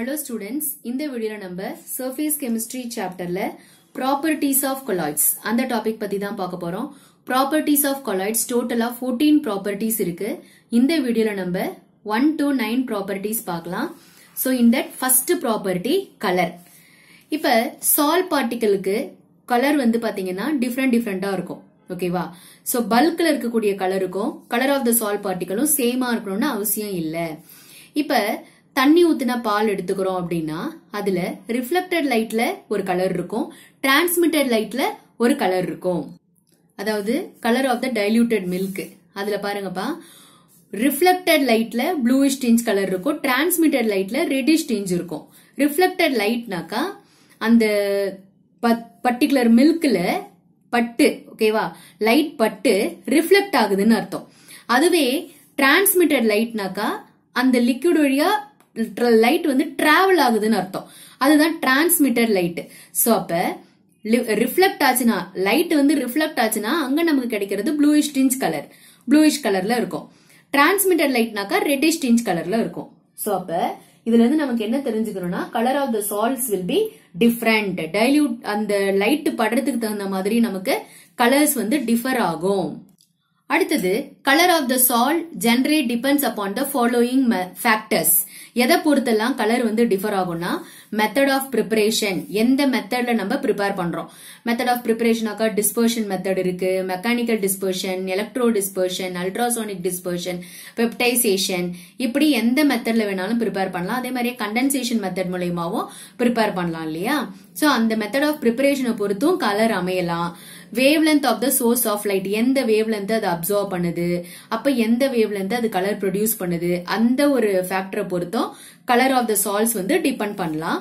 Hello students இந்த வீடியோல நம்ம சர்ஃபேஸ் கெமிஸ்ட்ரி சாப்டர்ல ப்ராப்பர்ட்டிஸ் ஆஃப் கொலாய்ட்ஸ் அந்த டாபிக் பத்தி தான் பார்க்க போறோம். ப்ராப்பர்ட்டிஸ் ஆஃப் கொலாய்ட்ஸ் டோட்டலா 14 ப்ராப்பர்ட்டிஸ் இருக்கு. இந்த வீடியோல நம்ம ஒன் to நைன் ப்ராப்பர்ட்டிஸ் பார்க்கலாம். So in that first property colour இப்ப சால் பார்ட்டிகளுக்கு கலர் வந்து பாத்தீங்கன்னா டிஃப்ரெண்ட் டிஃப்ரெண்டா இருக்கும். ஓகேவா ஸோ பல்க்ல இருக்கக்கூடிய கலருக்கும் கலர் ஆஃப் த சால் பார்ட்டிகளும் சேமா இருக்கணும்னு அவசியம் இல்லை. இப்ப தண்ணி ஊத்தின பால் எடுத்துக்கிறோம் அப்படின்னா அதுல ரிஃப்ளெக்டட் லைட்ல ஒரு கலர் இருக்கும். டிரான்ஸ்மிட்டட் லைட்ல ஒரு கலர் இருக்கும். அதாவது colour of the diluted milk அதுல பாருங்கப்பா. ரிஃப்ளெக்டட் லைட்ல ப்ளூயிஷ் டிஞ்ச் கலர் இருக்கும். டிரான்ஸ்மிட்டட் லைட்ல ரெட்டிஷ் டிஞ்ச் இருக்கும். ரிஃப்ளெக்டட் லைட்னாக்கா அந்த பர்டிகுலர் மில்க்ல பட்டு ஓகேவா லைட் பட்டு ரிஃப்ளெக்ட் ஆகுதுன்னு அர்த்தம். அதுவே டிரான்ஸ்மிட்டட் லைட்னாக்கா அந்த லிக்விட் வழியா லைட் வந்து டிராவல் ஆகுதுன்னு அர்த்தம். அதுதான் டிரான்ஸ்மிட்டர் லைட் ஸோ அப்ப ரிஃப்ளெக்ட் ஆச்சுன்னா லைட் வந்து ரிஃப்ளெக்ட் ஆச்சுன்னா அங்க நமக்கு கிடைக்கிறது ப்ளூயிஷ் டிஞ்ச் கலர் ப்ளூயிஷ் கலர்ல இருக்கும். டிரான்ஸ்மிட்டட் லைட்னாக்கா ரெட்டிஷ் டிஞ்ச் கலர்ல இருக்கும். ஸோ அப்ப இதுல இருந்து நமக்கு என்ன தெரிஞ்சுக்கணும்னா colour of the salts will be different dilute அந்த லைட் படுறதுக்கு தகுந்த மாதிரி நமக்கு கலர்ஸ் வந்து டிஃபர் ஆகும். அடுத்தது colour of the salt generate depends upon the following factors எதை பொறுத்தெல்லாம் கலர் வந்து டிஃபர் ஆகும்னா மெத்தட் ஆஃப் ப்ரிப்பரேஷன் எந்த மெத்தட்ல நம்ம ப்ரிப்பேர் பண்றோம்? மெத்தட் ஆஃப் ப்ரிப்பரேஷனாக்கா டிஸ்பர்ஷன் மெத்தட் இருக்கு. Mechanical dispersion electro dispersion ultrasonic dispersion peptization இப்படி எந்த மெத்தட்ல வேணாலும் ப்ரிப்பேர் பண்ணலாம். அதே மாதிரி கண்டென்சேஷன் மெத்தட் மூலயமாவும் ப்ரிப்பேர் பண்ணலாம் இல்லையா? சோ அந்த மெத்தட் ஆஃப் ப்ரிப்பரேஷனை பொறுத்தும் கலர் அமையலாம். Wavelength of the source of light எந்த வேவ் லென்த் அது அப்சர்வ் பண்ணுது? அப்ப எந்த வேவ் லென்த் அது கலர் ப்ரொடியூஸ் பண்ணுது? அந்த ஒரு ஃபேக்டரை பொறுத்தும் கலர் ஆஃப் த சால்ஸ் வந்து டிபெண்ட் பண்ணலாம்.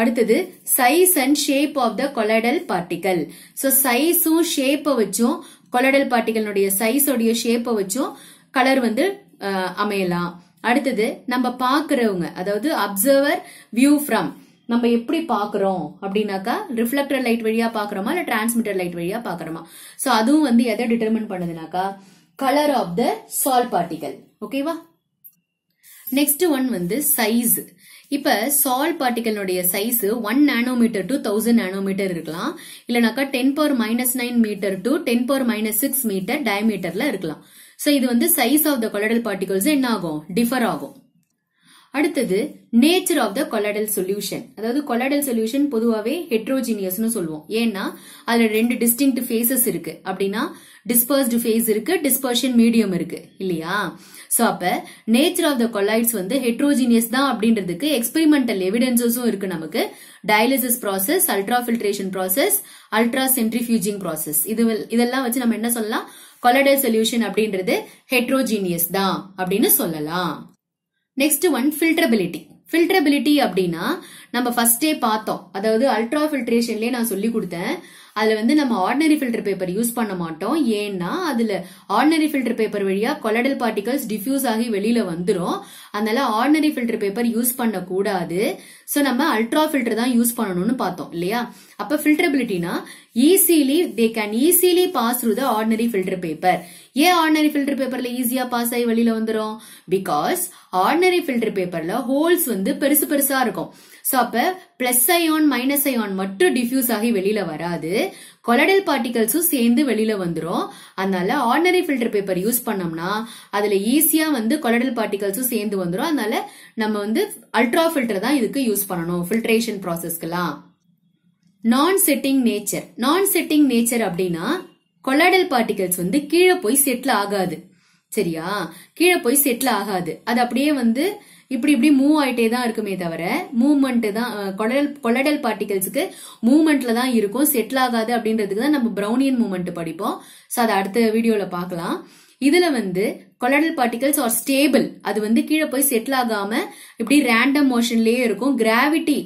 அடுத்தது size and shape of the colloidal particle so சைஸும் ஷேப்பை வச்சும் கொலடல் பார்ட்டிகளுடைய சைஸோடைய ஷேப்பை வச்சும் கலர் வந்து அமையலாம். அடுத்தது நம்ம பாக்குறவங்க அதாவது அப்சர்வர் வியூ ஃப்ரம் நம்ம எப்படி பாக்குறோம் அப்படின்னாக்கா ரிஃப்ளெக்டர் லைட் வழியா பாக்குறோமா இல்ல டிரான்ஸ்மிட்டர் லைட் வழியா பாக்குறோமா? சோ அதுவும் வந்து எதை determine பண்ணுதுனாக்கா? Colour of the sol particle ஓகேவா நெக்ஸ்ட் ஒன் வந்து சைஸ் இப்ப sol பார்ட்டிகளுடைய size one nanometre to thousand nanometre இருக்கலாம். இல்லனாக்கா ten power minus nine metre to ten power minus six metre டயமீட்டர்ல இருக்கலாம். சோ இது வந்து size of the colloidal particles என்ன ஆகும்? Differ ஆகும். அடுத்தது nature of the colloidal solution அதாவது கொலடல் சொல்யூஷன் பொதுவாகவே ஹெட்ரோஜீனியஸ்னு சொல்லுவோம். ஏன்னா அதுல ரெண்டு டிஸ்டிங் ஃபேசஸ் இருக்கு. அப்படின்னா டிஸ்பர்ஸ்டு ஃபேஸ் இருக்கு டிஸ்பர்ஷன் மீடியம் இருக்கு. இல்லையா? சோ அப்ப நேச்சர் ஆஃப் த கொலாய்ட்ஸ் வந்து ஹெட்ரோஜீனியஸ் தான் அப்படின்றதுக்கு எக்ஸ்பெரிமெண்டல் எவிடன்சஸும் இருக்கு நமக்கு. Dialysis process ultra filtration process ultra centrifuging process இது இதெல்லாம் வச்சு நம்ம என்ன சொல்லலாம்? கொலடல் சொல்யூஷன் அப்படின்றது ஹெட்ரோஜீனியஸ் தான் அப்படின்னு சொல்லலாம். நெக்ஸ்ட் ஒன் ஃபில்டரபிலிட்டி ஃபில்டரபிலிட்டி அப்படின்னா நம்ம ஃபர்ஸ்டே பார்த்தோம். அதாவது அல்ட்ரா ஃபில்ட்ரேஷன்லேயே நான் சொல்லி கொடுத்தேன். அதில் வந்து நம்ம ஆர்டினரி ஃபில்டர் பேப்பர் யூஸ் பண்ண மாட்டோம். ஏன்னா அதில் ஆர்டினரி ஃபில்டர் பேப்பர் வழியாக கொலடல் பார்ட்டிகல்ஸ் டிஃப்யூஸ் ஆகி வெளியில் வந்துரும். அதனால ஆர்டினரி ஃபில்டர் பேப்பர் யூஸ் பண்ணக்கூடாது. ஸோ நம்ம அல்ட்ரா ஃபில்டர் தான் யூஸ் பண்ணணும்னு பார்த்தோம் இல்லையா? அப்போ ஃபில்டரபிலிட்டினா easily they can easily pass through the ordinary filter paper ஏன் ஆர்டினரி ஃபில்டர் பேப்பர்ல ஈஸியா பாஸ் ஆகி வெளியில வந்துடும் பிகாஸ் ஆர்டினரி ஃபில்டர் பேப்பர்ல ஹோல்ஸ் வந்து பெருசு பெருசா இருக்கும். சோ அப்ப பிளஸ் அயான் மைனஸ் அயான் மட்டும் டிஃப்யூஸ் ஆகி வெளியில வராது. கொலடல் பார்ட்டிகல்ஸும் சேர்ந்து வெளியில வந்துரும். அதனால ஆர்டினரி ஃபில்டர் பேப்பர் யூஸ் பண்ணோம்னா அதுல ஈஸியா வந்து கொலடல் பார்ட்டிகல்ஸும் சேர்ந்து வந்துரும். அதனால நம்ம வந்து அல்ட்ரா ஃபில்டர் தான் இதுக்கு யூஸ் பண்ணணும் filtration ப்ராசஸ்க்கெல்லாம் non setting nature non setting nature அப்படின்னா கொலாடல் பார்ட்டிகல்ஸ் வந்து கீழே போய் செட்டில் ஆகாது. சரியா? கீழே போய் செட்டில் ஆகாது. அது அப்படியே வந்து இப்படி இப்படி மூவ் ஆயிட்டே தான் இருக்குமே தவிர மூவ்மெண்ட் தான் கொலடல் கொலடல் பார்ட்டிகல்ஸுக்கு மூவ்மெண்ட்ல தான் இருக்கும். செட்டில் ஆகாது அப்படின்றதுக்கு தான் நம்ம பிரௌனியன் மூவ்மெண்ட் படிப்போம். ஸோ அதை அடுத்த வீடியோல பார்க்கலாம். இதுல வந்து கொலடல் பார்ட்டிகல்ஸ் ஆர் ஸ்டேபிள் அது வந்து கீழே போய் செட்டில் ஆகாம இப்படி ரேண்டம் மோஷன்லயே இருக்கும். Gravity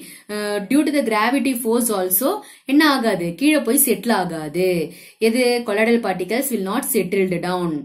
due to the gravity force also என்ன ஆகாது? கீழே போய் செட்டில் ஆகாது. எது? Colloidal particles will not settled down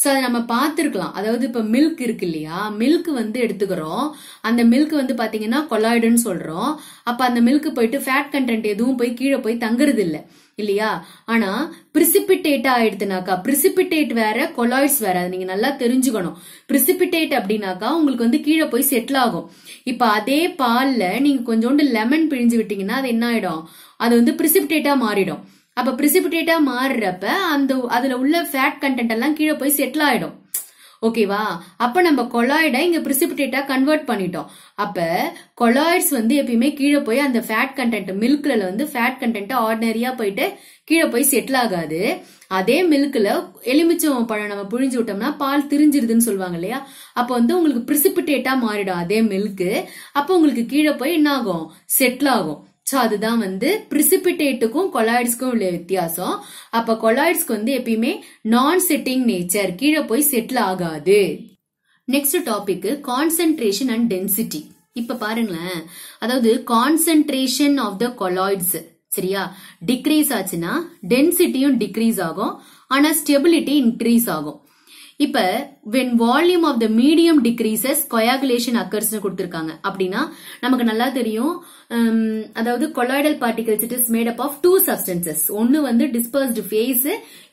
so அதை நம்ம பார்த்துருக்கலாம். அதாவது இப்ப மில்க் இருக்கு இல்லையா மில்க் வந்து எடுத்துக்கிறோம். அந்த மில்க் வந்து பாத்தீங்கன்னா கொலாய்டுன்னு சொல்றோம். அப்ப அந்த மில்க் போயிட்டு ஃபேட் கண்டென்ட் எதுவும் போய் கீழே போய் தங்குறது இல்லை இல்லையா? ஆனா பிரிசிபிட்டேட்டா ஆயிடுதுனாக்கா பிரிசிபிட்டேட் வேற கொலாய்ட்ஸ் வேற நீங்க நல்லா தெரிஞ்சுக்கணும். பிரிசிபிட்டேட் அப்படின்னாக்கா உங்களுக்கு வந்து கீழே போய் செட்டில் ஆகும். இப்ப அதே பால்ல நீங்க கொஞ்சோண்டு லெமன் பிழிஞ்சு விட்டீங்கன்னா அது என்ன ஆயிடும்? அது வந்து பிரிசிபிட்டேட்டா மாறிடும். அப்ப பிரிசிபிடேட்டா மாறுறப்ப அந்த அதுல உள்ள ஃபேட் கண்டென்ட் எல்லாம் கீழே போய் செட்டில் ஆயிடும். ஓகேவா அப்ப நம்ம கொலாய்டை இங்க பிரிசிபிடேட்டா கன்வெர்ட் பண்ணிட்டோம். அப்ப கொலாய்ட்ஸ் வந்து எப்பயுமே கீழே போய் அந்த ஃபேட் கண்டென்ட் மில்க்ல வந்து ஃபேட் கண்டென்ட் ஆர்டினரியா போயிட்டு கீழே போய் செட்டில் ஆகாது. அதே மில்க்ல எலுமிச்சம் பழம் நம்ம புழிஞ்சு விட்டோம்னா பால் திரிஞ்சிருதுன்னு சொல்லுவாங்க இல்லையா? அப்ப வந்து உங்களுக்கு பிரிசிபிடேட்டா மாறிடும் அதே மில்க் அப்ப உங்களுக்கு கீழே போய் என்ன ஆகும்? செட்டில் ஆகும். சோ அதுதான் வந்து பிரிசிபிடேட்டுக்கும் கொலாய்ட்ஸ்க்கும் உள்ள வித்தியாசம். அப்ப கொலாய்ட்ஸ்க்கு வந்து எப்பயுமே நான் செட்டிங் நேச்சர் கீழே போய் செட்டில் ஆகாது. Next topic concentration and density இப்ப பாருங்களேன். அதாவது கான்சென்ட்ரேஷன் ஆஃப் த கொலாய்ட்ஸ் சரியா? டிக்ரீஸ் ஆச்சுன்னா டென்சிட்டியும் டிக்ரீஸ் ஆகும். ஆனா ஸ்டெபிலிட்டி இன்க்ரீஸ் ஆகும். இப்ப when volume of the medium decreases coagulation occurs கொடுத்திருக்காங்க. அப்படின்னா நமக்கு நல்லா தெரியும் அதாவது colloidal particles it is made up of two substances ஒன்னு வந்து டிஸ்பர்ஸ்டு ஃபேஸ்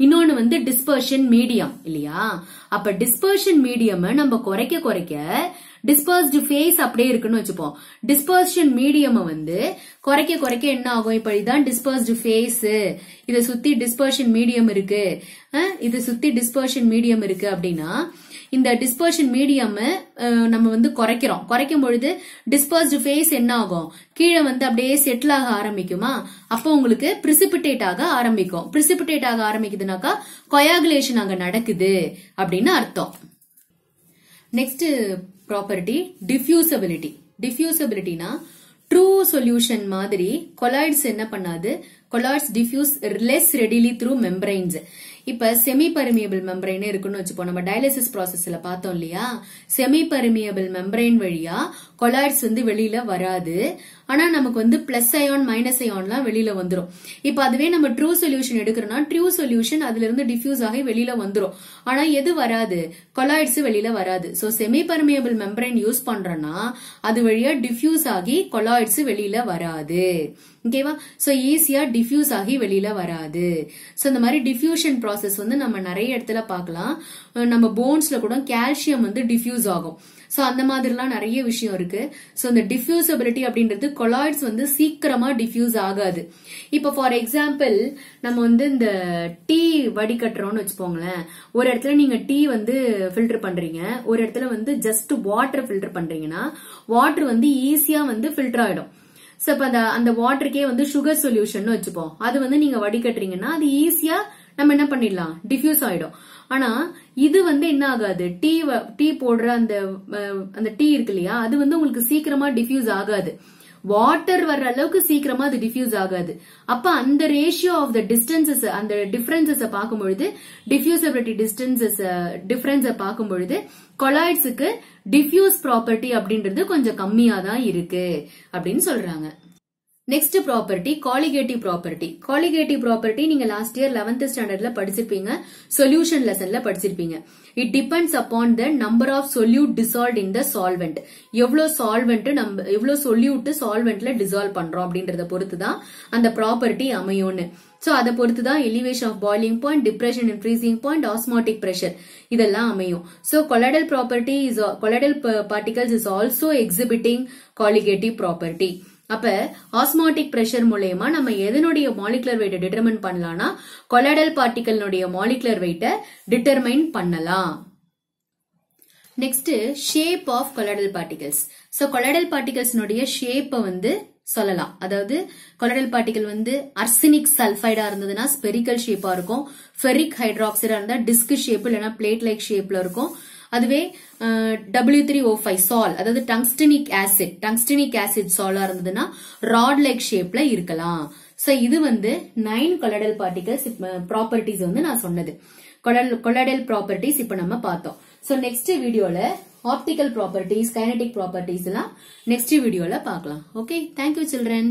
இன்னொன்னு வந்து டிஸ்பர்ஷன் மீடியம் இல்லையா? அப்ப டிஸ்பர்ஷன் மீடியம் நம்ம குறைக்க குறைக்க டிஸ்பர்ஸ்டு ஃபேஸ் அப்படியே இருக்குன்னு வச்சுப்போம். டிஸ்பர்ஷன் மீடியம் வந்து குறைக்க குறைக்க என்ன ஆகும்? இப்ப இதுதான் டிஸ்பர்ஸ்டு ஃபேஸ் இதை சுத்தி டிஸ்பர்ஷன் மீடியம் இருக்கு. இதை சுத்தி டிஸ்பர்ஷன் மீடியம் இருக்கு அப்படின்னா இந்த டிஸ்பர்ஷன் மீடியம் நம்ம வந்து குறைக்கிறோம். குறைக்கும் பொழுது டிஸ்பர்ஸ்டு ஃபேஸ் என்ன ஆகும்? கீழே வந்து அப்படியே செட்டில் ஆக ஆரம்பிக்குமா? அப்போ உங்களுக்கு பிரிசிபிடேட் ஆக ஆரம்பிக்கும். பிரிசிபிட்டேட் ஆக ஆரம்பிக்குதுனாக்கா கொயாகுலேஷன் அங்க நடக்குது அப்படின்னு அர்த்தம். நெக்ஸ்ட் ப்ராப்பர்ட்டி டிஃப்யூசபிலிட்டி டிஃப்யூசபிலிட்டினா ட்ரூ சொல்யூஷன் மாதிரி கொலாய்ட்ஸ் என்ன பண்ணாது? Colloids diffuse less readily through membranes இப்ப செமி பர்மியபிள் மெம்பரைன் இருக்குன்னு வச்சுப்போம் நம்ம டயாலிசிஸ் ப்ராசஸ்ல பார்த்தோம் இல்லையா? செமி பர்மியபிள் மெம்பரைன் வழியா கொலாய்ட்ஸ் வந்து வெளியில வராது. ஆனா நமக்கு வந்து பிளஸ் அயான் மைனஸ் அயான்லாம் வெளியில வந்துடும் இப்ப அதுவே நம்ம ட்ரூ சொல்யூஷன் எடுக்கிறோம்னா ட்ரூ சொல்யூஷன் அதுல இருந்து டிஃப்யூஸ் ஆகி வெளியில வந்துடும் ஆனா எது வராது? கொலாய்ட்ஸ் வெளியில வராது. So semi permeable membrane use பண்றோம்னா அது வழியா டிஃப்யூஸ் ஆகி கொலாய்ட்ஸ் வெளியில வராது. ஓகேவா சோ ஈஸியா டிஃப்யூஸ் ஆகி வெளியில வராது. சோ இந்த மாதிரி டிஃப்யூஷன் ப்ராசஸ் வந்து நம்ம நிறைய இடத்துல பார்க்கலாம். நம்ம போன்ஸ்ல கூட கால்சியம் வந்து டிஃப்யூஸ் ஆகும். ஸோ அந்த மாதிரிலாம் நிறைய விஷயம் இருக்கு. ஸோ இந்த டிஃப்யூசபிலிட்டி அப்படின்றது கொலாய்ட்ஸ் வந்து சீக்கிரமா டிஃப்யூஸ் ஆகாது. இப்போ ஃபார் எக்ஸாம்பிள் நம்ம வந்து இந்த டீ வடிகட்டுறோம்னு வச்சுப்போங்களேன் ஒரு இடத்துல நீங்க டீ வந்து ஃபில்டர் பண்றீங்க. ஒரு இடத்துல வந்து ஜஸ்ட் வாட்டர் ஃபில்டர் பண்றீங்கன்னா வாட்டர் வந்து ஈஸியா வந்து ஃபில்டர் ஆயிடும். ஸோ இப்போ அந்த அந்த வாட்டருக்கே வந்து சுகர் சொல்யூஷன் வச்சுப்போம். அது வந்து நீங்க வடிகட்டுறீங்கன்னா அது ஈஸியா நம்ம என்ன பண்ணிடலாம்? டிஃப்யூஸ் ஆயிடும். ஆனா இது வந்து என்ன ஆகாது? டீ டீ போடுற அந்த அந்த டீ இருக்கு இல்லையா? அது வந்து உங்களுக்கு சீக்கிரமா டிஃப்யூஸ் ஆகாது. வாட்டர் வர்ற அளவுக்கு சீக்கிரமா அது டிஃப்யூஸ் ஆகாது. அப்ப அந்த ரேஷியோ ஆஃப் த டிஸ்டன்சஸ் அந்த டிஃபரன்சஸ் பார்க்கும் பொழுது டிஃப்யூசபிலிட்டி டிஸ்டன்சஸ் டிஃபரன்ஸ பார்க்கும் பொழுது கொலாய்ட்ஸுக்கு டிஃப்யூஸ் ப்ராப்பர்ட்டி அப்படின்றது கொஞ்சம் கம்மியா தான் இருக்கு அப்படின்னு சொல்றாங்க. Next property colligative property colligative property நீங்க லாஸ்ட் இயர் 11th ஸ்டாண்டர்ட்ல படிச்சிருப்பீங்க. சொல்யூஷன் லெசன்ல படிச்சிருப்பீங்க. It depends upon the number of solute dissolve in the solvent எவ்வளவு சால்வெண்ட் நம்ம எவ்வளவு சொல்யூட் சால்வெண்ட்ல டிசால்வ் பண்றோம் அப்படின்றத பொறுத்து தான் அந்த ப்ராப்பர்ட்டி அமையும்னு. சோ அதை பொறுத்து தான் elevation of boiling point depression and freezing point osmotic pressure இதெல்லாம் அமையும். So colloidal property is colloidal particles is also exhibiting colligative property அப்ப ஆஸ்மாட்டிக் பிரஷர் மூலயமா நம்ம எதனுடைய மாலிகுலர் வெயிட்டை டிட்டர்மைன் பண்ணலாம்னா கொலடல் பார்ட்டிகல்னுடைய மாலிகுலர் வெயிட்டை டிட்டர்மைன் பண்ணலாம். Next shape of colloidal particles so colloidal பார்ட்டிகல்ஸ்னுடைய ஷேப்பை வந்து சொல்லலாம். அதாவது கொலடல் பார்ட்டிகல் வந்து அர்சினிக் சல்ஃபைடா இருந்ததுன்னா ஸ்பெரிக்கல் ஷேப்பா இருக்கும். ஃபெரிக் ஹைட்ராக்சைடா இருந்தா டிஸ்க் ஷேப் இல்லைன்னா பிளேட் லைக் ஷேப்ல இருக்கும். அதுவே டபிள்யூ த்ரீ ஓ ஃபைவ் சால் அதாவது டங்ஸ்டனிக் ஆசிட் டங்ஸ்டனிக் ஆசிட் சாலா இருந்ததுன்னா ராட் லைக் ஷேப்ல இருக்கலாம். சோ இது வந்து நைன் கொலடல் பார்ட்டிகல்ஸ் ப்ராப்பர்ட்டிஸ் வந்து நான் சொன்னது. கொலடல் ப்ராப்பர்ட்டிஸ் இப்ப நம்ம பார்த்தோம். சோ நெக்ஸ்ட் வீடியோல ஆப்டிக்கல் ப்ராப்பர்ட்டிஸ் கைனடிக் ப்ராப்பர்ட்டிஸ் எல்லாம் நெக்ஸ்ட் வீடியோல பார்க்கலாம். Okay thank you children